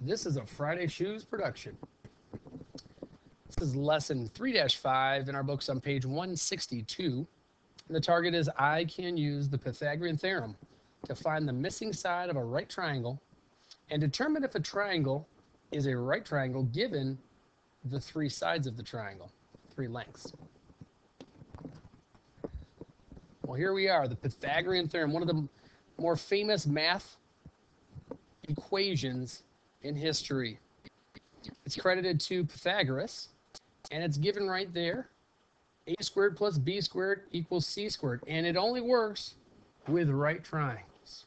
This is a Friday Shoes production. This is lesson 3 5 in our books on page 162. And the target is I can use the Pythagorean theorem to find the missing side of a right triangle and determine if a triangle is a right triangle given the three sides of the triangle, three lengths. Well, here we are, the Pythagorean theorem, one of the more famous math equations in history. It's credited to Pythagoras, and it's given right there. a squared plus b squared equals c squared, and it only works with right triangles.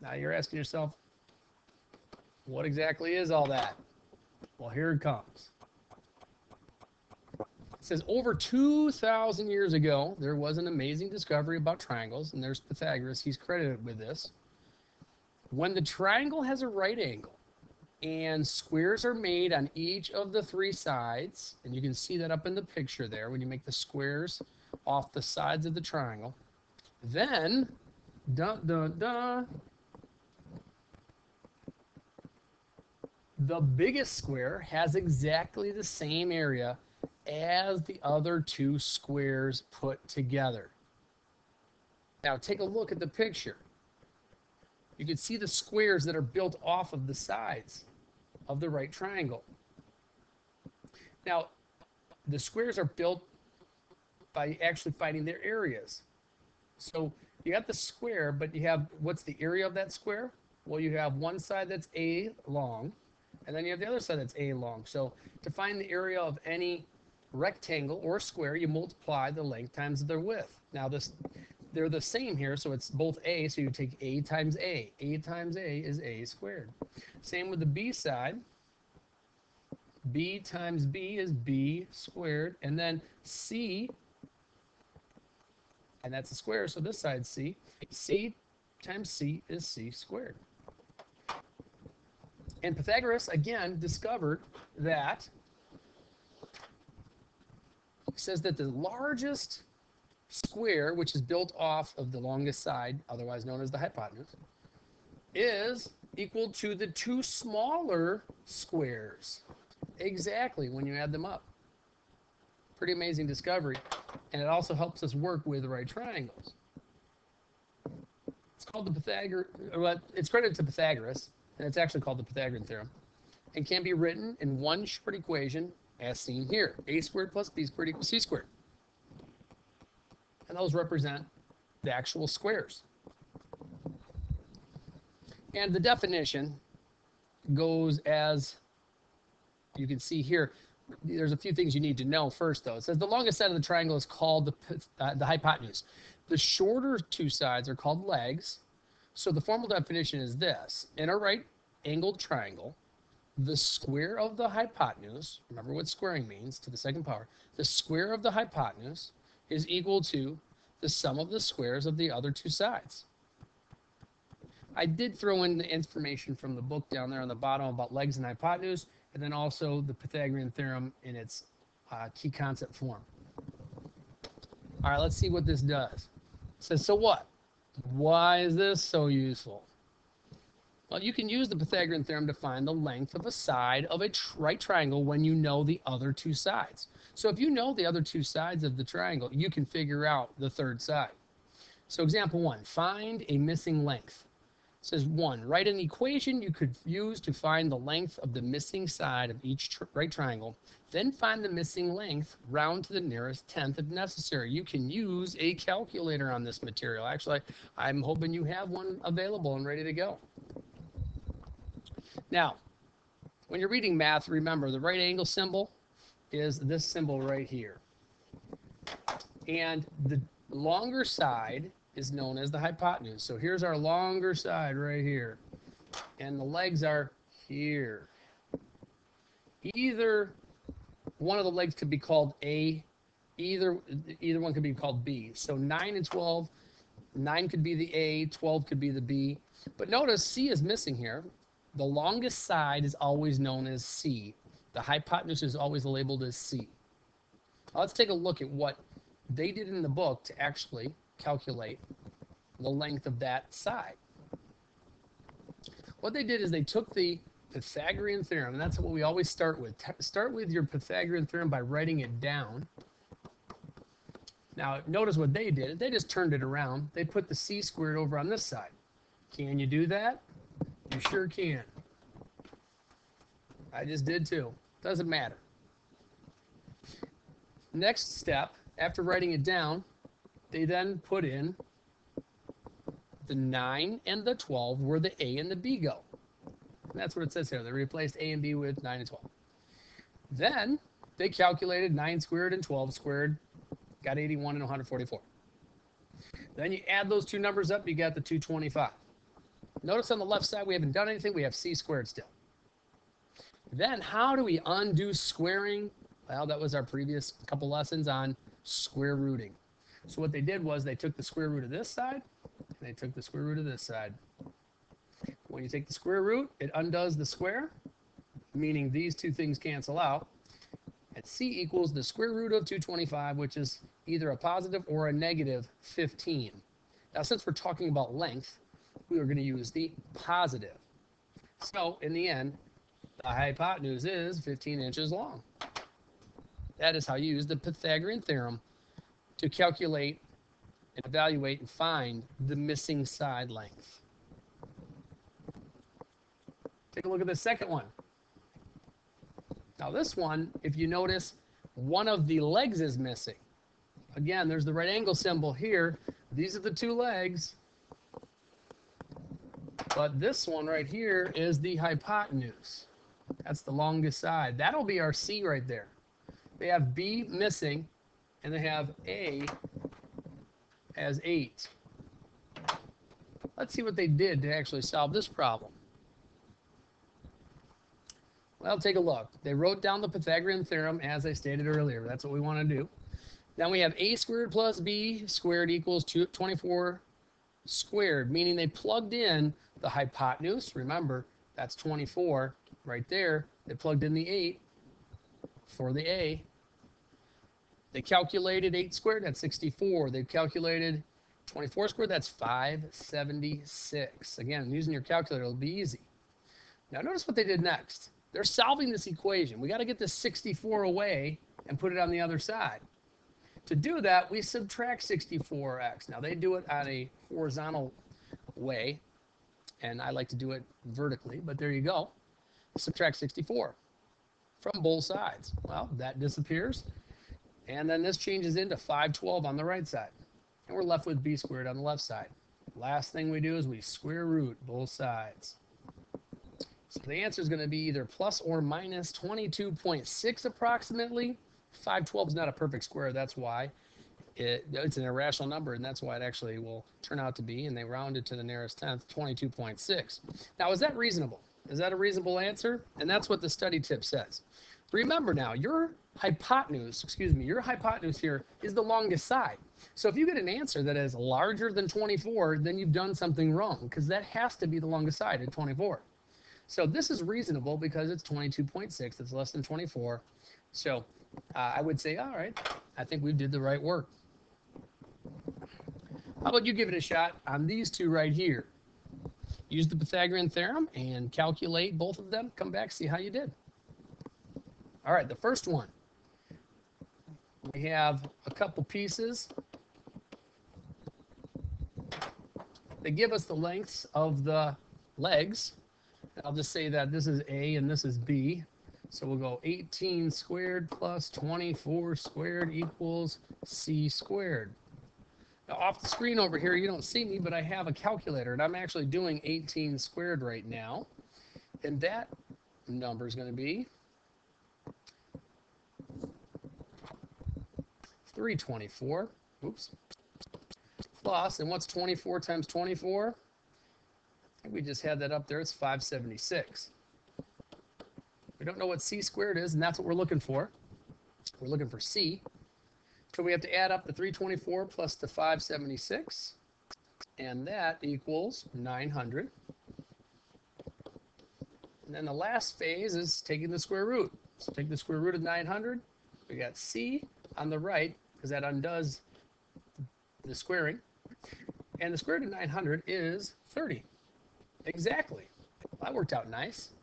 Now you're asking yourself, what exactly is all that? Well, here it comes. It says over 2,000 years ago, there was an amazing discovery about triangles, and there's Pythagoras. He's credited with this. When the triangle has a right angle and squares are made on each of the three sides, and you can see that up in the picture there when you make the squares off the sides of the triangle, then, dun, dun, dun, the biggest square has exactly the same area as the other two squares put together. Now take a look at the picture. You can see the squares that are built off of the sides of the right triangle. Now, the squares are built by actually finding their areas. So you got the square, but you have, what's the area of that square? Well, you have one side that's A long, and then you have the other side that's A long. So to find the area of any rectangle or square, you multiply the length times their width. Now this, they're the same here, so it's both a, so you take a times a. a times a is a squared. Same with the b side. b times b is b squared, and then c, and that's a square, so this side's c. c times c is c squared. And Pythagoras, again, discovered that says that the largest square, which is built off of the longest side, otherwise known as the hypotenuse, is equal to the two smaller squares. Exactly, when you add them up. Pretty amazing discovery. And it also helps us work with right triangles. It's called the Pythagoras, well, it's credited to Pythagoras, and it's actually called the Pythagorean theorem, and can be written in one short equation as seen here. a squared plus b squared equals c squared. And those represent the actual squares. And the definition goes as you can see here. There's a few things you need to know first, though. It says the longest side of the triangle is called the, uh, the hypotenuse. The shorter two sides are called legs. So the formal definition is this. In a right angled triangle, the square of the hypotenuse, remember what squaring means to the second power, the square of the hypotenuse is equal to the sum of the squares of the other two sides. I did throw in the information from the book down there on the bottom about legs and hypotenuse, and then also the Pythagorean theorem in its uh, key concept form. All right, let's see what this does. It says, so what? Why is this so useful? Well, you can use the Pythagorean theorem to find the length of a side of a right triangle when you know the other two sides. So if you know the other two sides of the triangle, you can figure out the third side. So example one, find a missing length. It says one, write an equation you could use to find the length of the missing side of each right triangle. Then find the missing length, round to the nearest tenth if necessary. You can use a calculator on this material. Actually, I'm hoping you have one available and ready to go. Now, when you're reading math, remember the right angle symbol is this symbol right here. And the longer side is known as the hypotenuse. So here's our longer side right here. And the legs are here. Either one of the legs could be called A, either either one could be called B. So 9 and 12, 9 could be the A, 12 could be the B. But notice C is missing here. The longest side is always known as C. The hypotenuse is always labeled as C. Now let's take a look at what they did in the book to actually calculate the length of that side. what they did is they took the Pythagorean theorem, and that's what we always start with. T- start with your Pythagorean theorem by writing it down. Now, notice what they did. They just turned it around. They put the c squared over on this side. Can you do that? You sure can. I just did too. Doesn't matter. Next step, after writing it down, they then put in the 9 and the 12 where the A and the B go. And that's what it says here. They replaced A and B with 9 and 12. Then they calculated 9 squared and 12 squared, got 81 and 144. Then you add those two numbers up, you got the 225. Notice on the left side, we haven't done anything. We have c squared still. Then how do we undo squaring? Well, that was our previous couple lessons on square rooting. So what they did was they took the square root of this side, and they took the square root of this side. When you take the square root, it undoes the square, meaning these two things cancel out. And c equals the square root of 225, which is either a positive or a negative 15. Now, since we're talking about length, we are going to use the positive. So, in the end, the hypotenuse is 15 inches long. That is how you use the Pythagorean theorem to calculate and evaluate and find the missing side length. Take a look at the second one. Now this one, if you notice, one of the legs is missing. Again, there's the right angle symbol here. These are the two legs. But this one right here is the hypotenuse. That's the longest side. That'll be our C right there. They have B missing, and they have A as 8. Let's see what they did to actually solve this problem. Well, take a look. They wrote down the Pythagorean theorem as I stated earlier. That's what we want to do. Then we have a squared plus b squared equals 24 squared, meaning they plugged in the hypotenuse. Remember, that's 24 right there. They plugged in the 8 for the a. They calculated 8 squared, that's 64. They calculated 24 squared, that's 576. Again, using your calculator, it'll be easy. Now notice what they did next. They're solving this equation. We got to get this 64 away and put it on the other side. To do that, we subtract 64x. Now they do it on a horizontal way, and I like to do it vertically, but there you go. Subtract 64 from both sides. Well, that disappears. And then this changes into 512 on the right side. And we're left with b squared on the left side. Last thing we do is we square root both sides. So the answer is going to be either plus or minus 22.6 approximately. 512 is not a perfect square, that's why. It, it's an irrational number, and that's why it actually will turn out to be, and they round it to the nearest tenth, 22.6. Now, is that reasonable? Is that a reasonable answer? And that's what the study tip says. Remember now, your hypotenuse, excuse me, your hypotenuse here is the longest side. So if you get an answer that is larger than 24, then you've done something wrong because that has to be the longest side at 24. So this is reasonable because it's 22.6. It's less than 24. So I would say, all right, I think we did the right work. How about you give it a shot on these two right here? Use the Pythagorean theorem and calculate both of them. Come back, see how you did. All right, the first one. We have a couple pieces. They give us the lengths of the legs. I'll just say that this is A and this is B. So we'll go 18 squared plus 24 squared equals C squared. Now off the screen over here, you don't see me, but I have a calculator and I'm actually doing 18 squared right now. And that number is going to be 324. Oops. Plus, and what's 24 times 24? I think we just had that up there. It's 576. We don't know what c squared is, and that's what we're looking for. We're looking for c. So we have to add up the 324 plus the 576, and that equals 900. And then the last phase is taking the square root. So take the square root of 900. We got c on the right, because that undoes the squaring. And the square root of 900 is 30. Exactly. That worked out nice.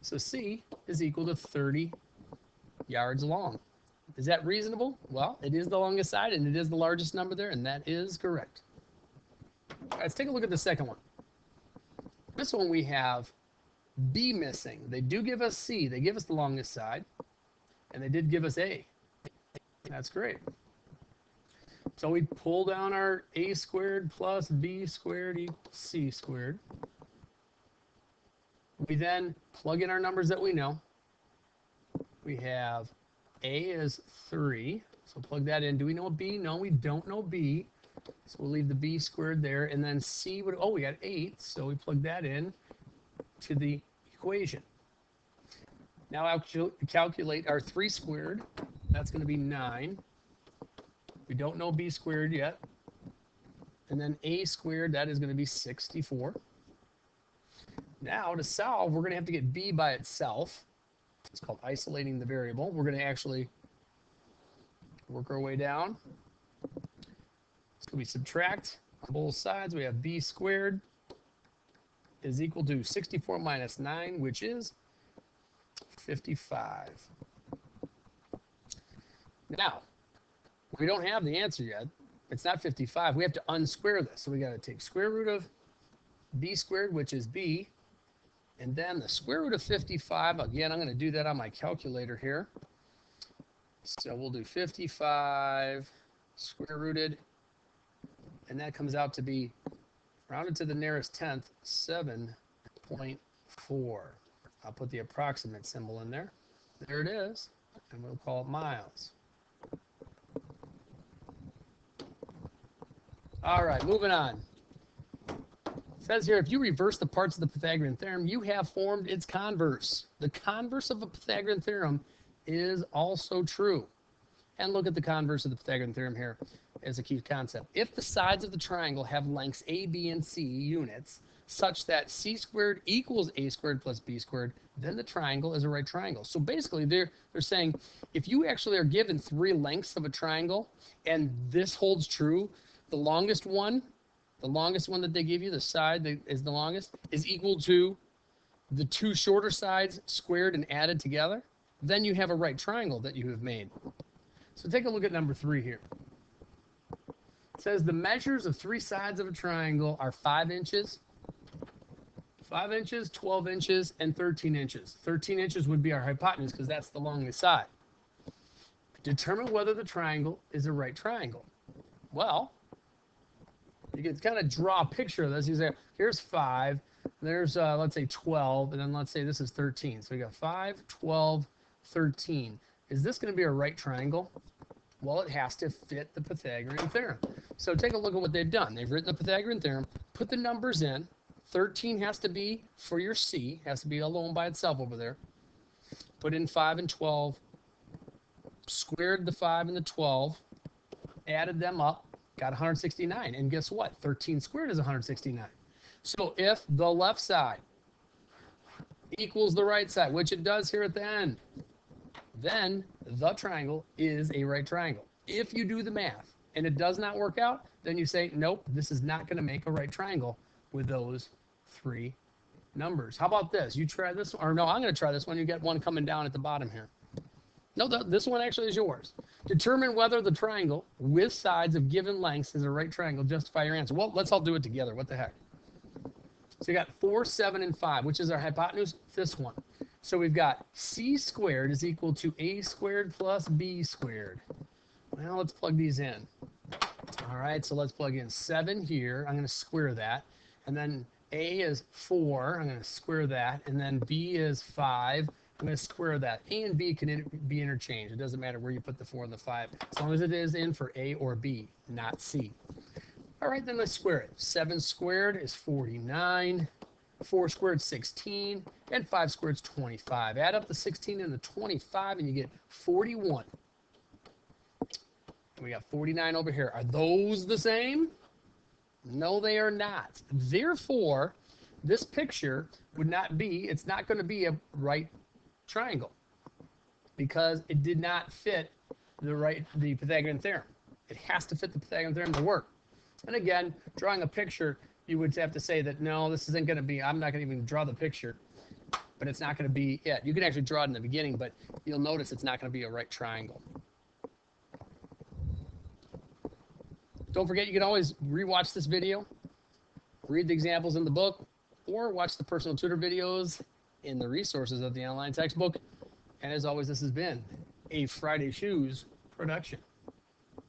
So C is equal to 30 yards long. Is that reasonable? Well, it is the longest side and it is the largest number there, and that is correct. Right, let's take a look at the second one. This one we have B missing. They do give us C. They give us the longest side, and they did give us A. That's great. So we pull down our A squared plus B squared equals C squared. We then plug in our numbers that we know. We have A is 3. So plug that in. Do we know B? No, we don't know B. So we'll leave the B squared there. And then C would, oh, we got 8. So we plug that in to the equation. Now I'll calculate our 3 squared. That's going to be 9. We don't know B squared yet. And then A squared, that is going to be 64. Now to solve, we're going to have to get b by itself. It's called isolating the variable. We're going to actually work our way down. So we subtract on both sides. We have b squared is equal to 64 minus 9, which is 55. Now, we don't have the answer yet. It's not 55. We have to unsquare this. So we got to take square root of b squared, which is b, and then the square root of 55, again, I'm going to do that on my calculator here. So we'll do 55 square rooted, and that comes out to be rounded to the nearest tenth, 7.4. I'll put the approximate symbol in there. There it is, and we'll call it miles. All right, moving on says here, if you reverse the parts of the Pythagorean theorem, you have formed its converse. The converse of a Pythagorean theorem is also true. And look at the converse of the Pythagorean theorem here as a key concept. If the sides of the triangle have lengths a, b, and c units, such that c squared equals a squared plus b squared, then the triangle is a right triangle. So basically, they're, they're saying if you actually are given three lengths of a triangle, and this holds true, the longest one the longest one that they give you, the side that is the longest, is equal to the two shorter sides squared and added together, then you have a right triangle that you have made. So take a look at number three here. It says the measures of three sides of a triangle are five inches, five inches, 12 inches, and 13 inches. 13 inches would be our hypotenuse because that's the longest side. Determine whether the triangle is a right triangle. Well, you can kind of draw a picture of this. You say, here's five, there's, uh, let's say 12, and then let's say this is 13. So we got 5, 12, 13. Is this going to be a right triangle? Well, it has to fit the Pythagorean theorem. So take a look at what they've done. They've written the Pythagorean theorem, put the numbers in. 13 has to be for your C, has to be alone by itself over there. Put in 5 and 12, squared the 5 and the 12, added them up, got 169. And guess what? 13 squared is 169. So if the left side equals the right side, which it does here at the end, then the triangle is a right triangle. If you do the math and it does not work out, then you say, nope, this is not going to make a right triangle with those three numbers. How about this? You try this, or no, I'm going to try this one. You get one coming down at the bottom here. No, this one actually is yours. Determine whether the triangle with sides of given lengths is a right triangle. Justify your answer. Well, let's all do it together. What the heck? So you got 4, 7, and 5, which is our hypotenuse, this one. So we've got c squared is equal to a squared plus b squared. Well, let's plug these in. All right, so let's plug in 7 here. I'm going to square that. And then a is 4. I'm going to square that. And then b is 5. I'm going to square that. A and B can be interchanged. It doesn't matter where you put the 4 and the 5, as long as it is in for A or B, not C. All right, then let's square it. 7 squared is 49. 4 squared 16, and 5 squared is 25. Add up the 16 and the 25, and you get 41. And we got 49 over here. Are those the same? No, they are not. Therefore, this picture would not be, it's not going to be a right triangle because it did not fit the right the Pythagorean theorem. It has to fit the Pythagorean theorem to work. And again, drawing a picture you would have to say that no, this isn't going to be. I'm not going to even draw the picture, but it's not going to be it. You can actually draw it in the beginning, but you'll notice it's not going to be a right triangle. Don't forget, you can always rewatch this video, read the examples in the book, or watch the personal tutor videos in the resources of the online textbook. And as always, this has been a Friday Shoes production.